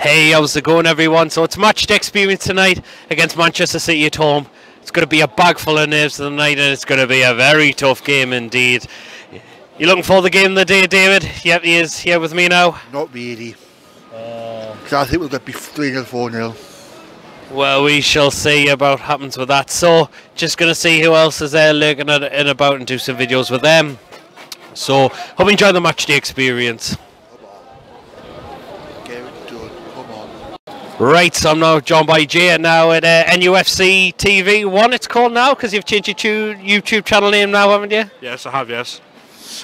Hey, how's it going, everyone? So it's match day experience tonight against Manchester City at home. It's going to be a bag full of nerves tonight, and it's going to be a very tough game indeed. You looking for the game of the day, David? Yep, he is here with me now. Not really. Because I think we're going to be 3 0 4 0. Well, we shall see about what happens with that. So, just going to see who else is there lurking at- in about and do some videos with them. So, hope you enjoy the match day experience. Get it done. Come on. Right, so I'm now joined by Jay and now at uh, NUFC TV 1 it's called now because you've changed your tu- YouTube channel name now, haven't you? Yes, I have, yes.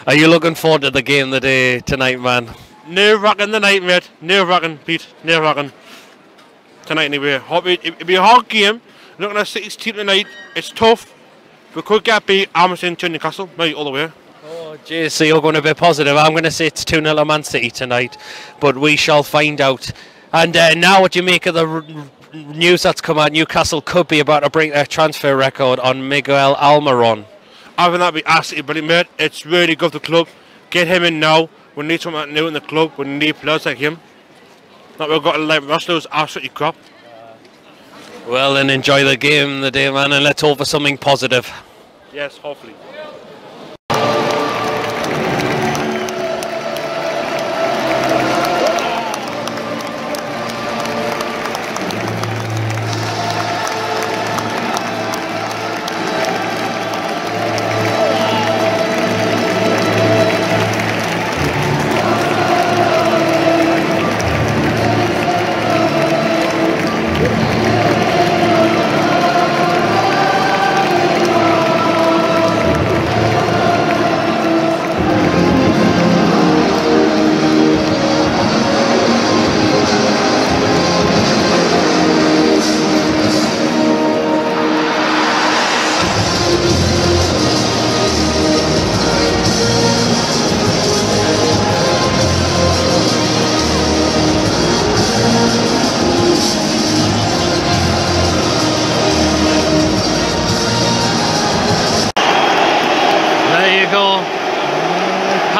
Are you looking forward to the game of the day tonight, man? Nerve wracking the night, mate. Nerve wracking, Pete. Nerve wracking. Tonight, anyway. Hope it, it'll be a hard game. Looking at City's team tonight, it's tough. We could get beat Amazon to Newcastle, maybe all the way. Oh, Jay, so you're going to be positive. I'm going to say it's 2 0 Man City tonight, but we shall find out. And uh, now, what do you make of the news that's come out? Newcastle could be about to break their transfer record on Miguel Almiron. I think that'd be absolutely brilliant, mate. It's really good for the club. Get him in now. We need someone new in the club. We need players like him. That we've got like Russell's absolutely crap. Well, then enjoy the game the day, man, and let's hope for something positive. Yes, hopefully.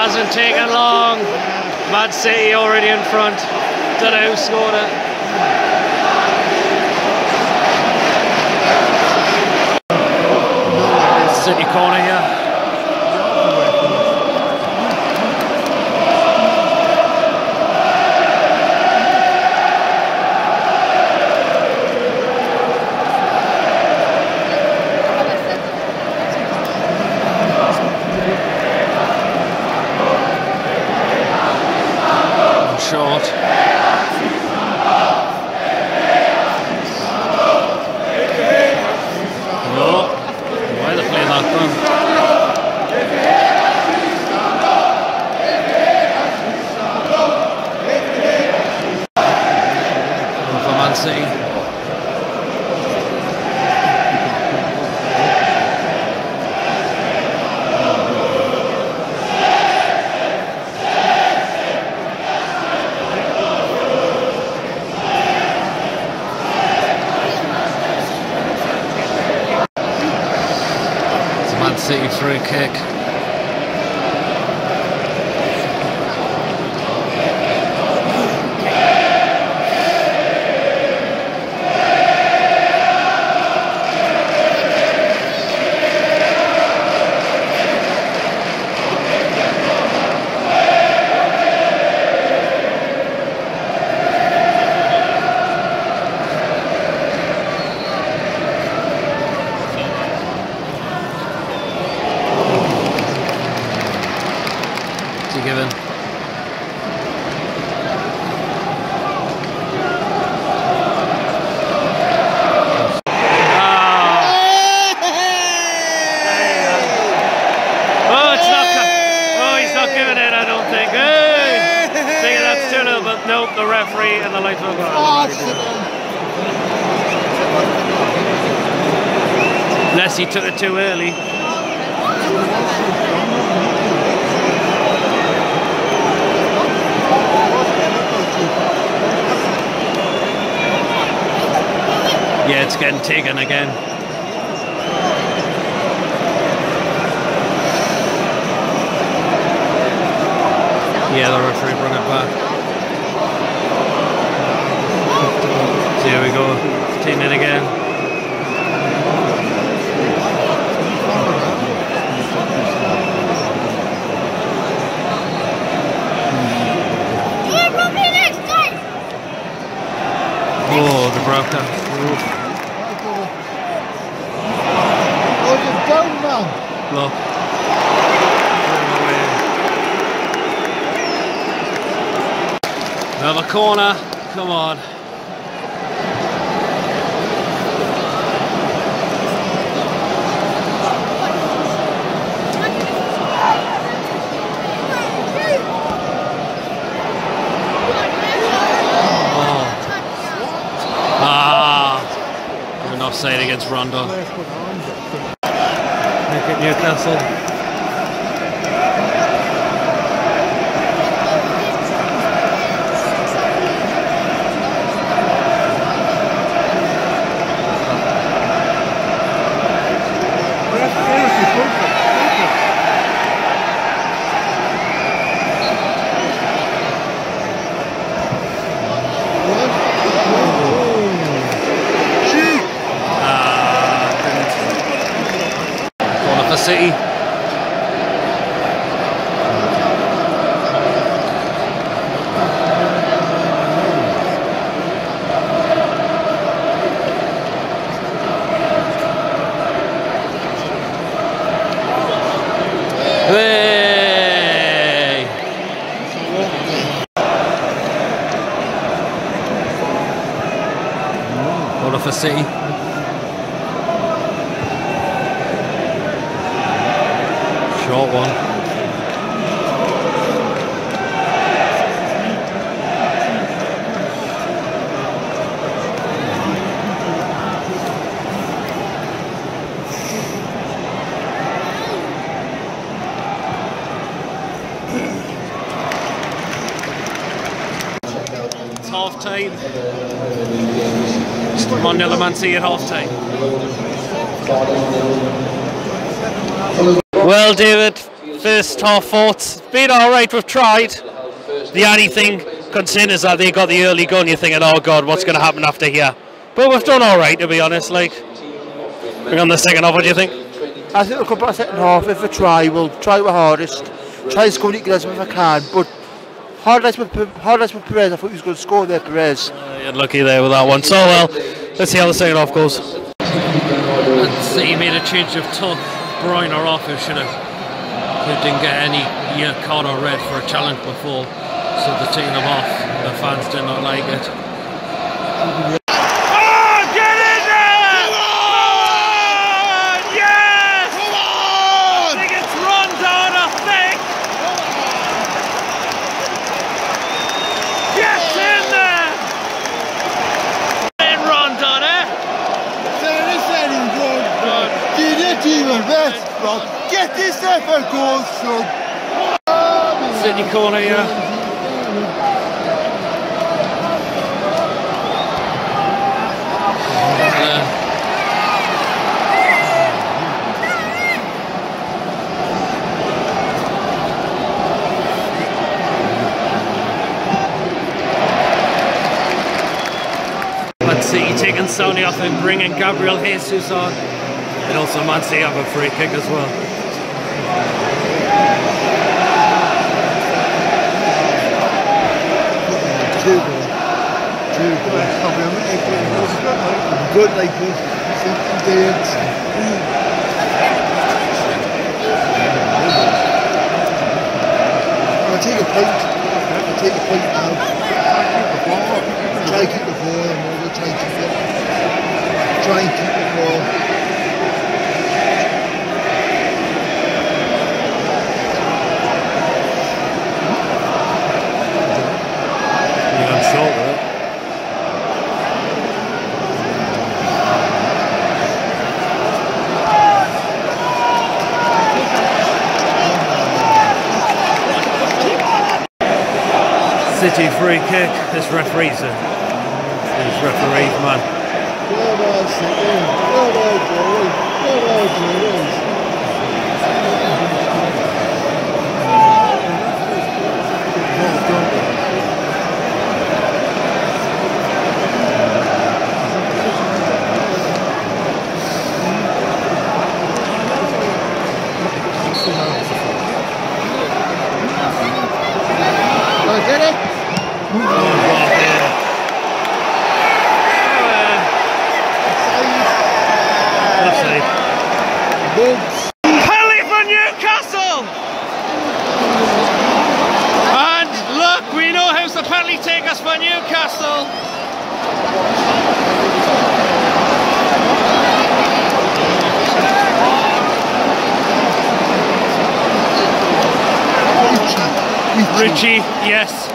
Hasn't taken long. Mad City already in front. Don't know who scored it. City corner here. Short. Oh, why they play that one? For Man City. It's a Man City free kick. To given. Oh, it's not. co- Oh, he's not giving it. I don't think. Hey, think that's two nil, but nope. The referee and the lights will go. on. Unless he took it too early. Yeah, it's getting taken again. Yeah, the referee brought it back. go. 10 in again. Oh, the broker. Man. Look. Another corner. Come on. Ah. Offside against Rondón. Look at Newcastle. Corner for City. City. Short one. Half time. 1 0 Man City at half time. Well, David, first half thoughts. Been all right. We've tried. The only thing concern is that they got the early gun. You're thinking, oh God, what's going to happen after here? But we've done all right, to be honest. Like, bring on the second half. What do you think? I think we'll come back second half. If we try, we'll try our hardest. Try and score the if I can. But hard as with, hard as with Perez, I thought he was going to score there, Perez. Uh, you're lucky there with that one. So well, let's see how the second half goes. And City made a change of tuck. Broiner off who should have who didn't get any yeah, card or red for a challenge before. So they're taking him off. The fans did not like it. Bro. Get this effort goal, son. City corner here. City taking Sané off and bringing Gabriel Jesus on. And also City have a free kick as well. Good like this. Dance. I'll take a point. I'll take a point now. penalty free kick. This referee's a, this referee's man. Did it? Pelly for Newcastle! And look, we know how to penalty take us for Newcastle. Ritchie, yes.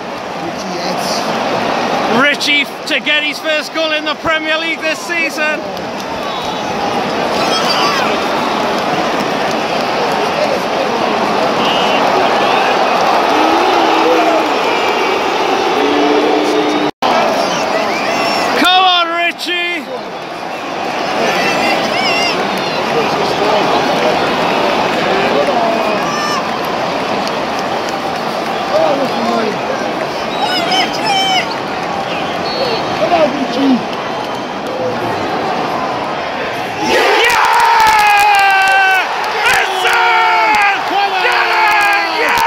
Ritchie to get his first goal in the Premier League this season. Come on, Ritchie! Yeah! It's on! Get it! Yeah!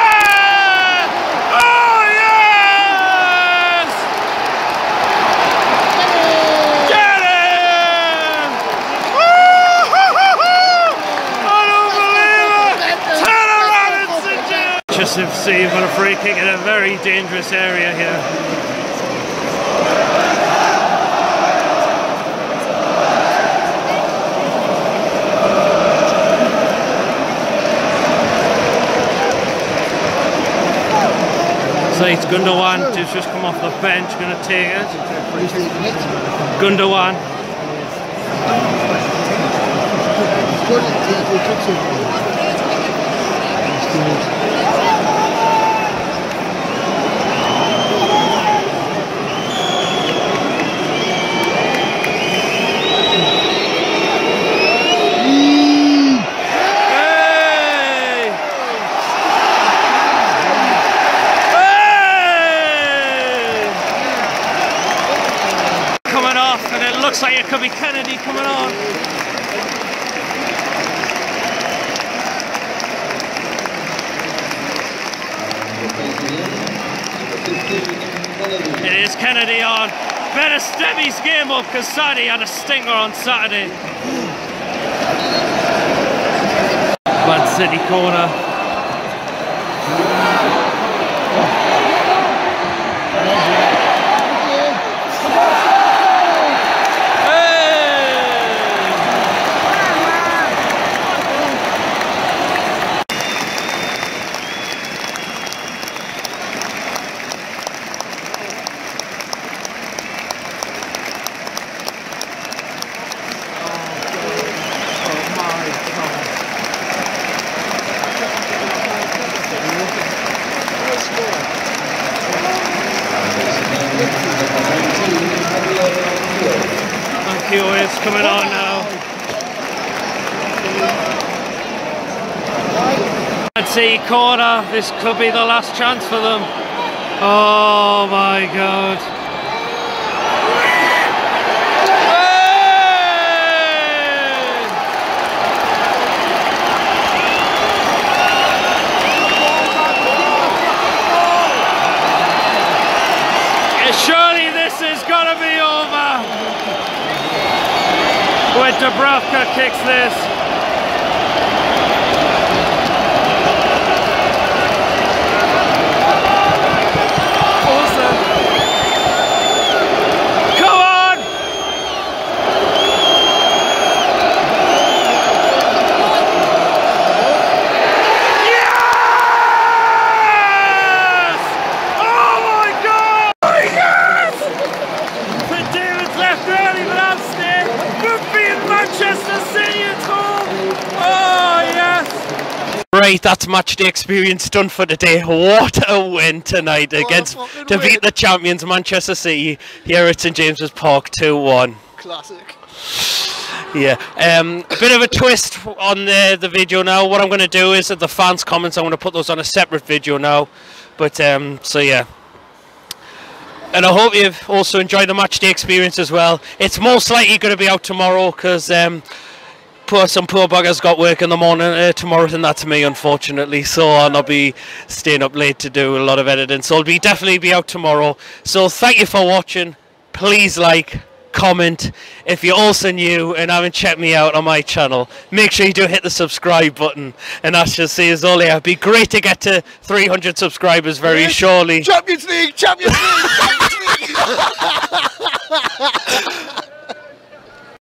Oh, yes! Get him! Woo-hoo-hoo-hoo! I don't believe it! Tanner Robinson have seen got a free kick in a very dangerous area here. So it's Gündoğan who's just come off the bench, going to take it. Gündoğan. Hey! Hey! Coming off, and it looks like it could be Kenedy coming on. It is Kenedy on. Better step game up because Sadie had a stinger on Saturday. Man City corner. Hey! Thank you, it's coming on now. I'd corner, this could be the last chance for them. Oh my god. Surely this is gonna be over. When Dubravka kicks this. Awesome. Come on! Yes! Oh my god! Oh yes! But David's left early, but I'm staying. We're beating Manchester City at home. Oh yes! Right, that's match day experience done for today. What a win tonight against to win. beat the champions Manchester City here at St James's Park 2-1. Classic. Yeah, um, a bit of a twist on the, the video now. What I'm going to do is that the fans' comments, I'm going to put those on a separate video now. But, um, so yeah. And I hope you've also enjoyed the match day experience as well. It's most likely going to be out tomorrow because um, poor, some poor bugger's got work in the morning uh, tomorrow, and that's me, unfortunately. So I'll not be staying up late to do a lot of editing. So I'll be definitely be out tomorrow. So thank you for watching. Please like, comment. If you're also new and haven't checked me out on my channel, make sure you do hit the subscribe button. And that's just see us all here. It'd be great to get to 300 subscribers very Yes. shortly. Champions League, Champions League, Champions League.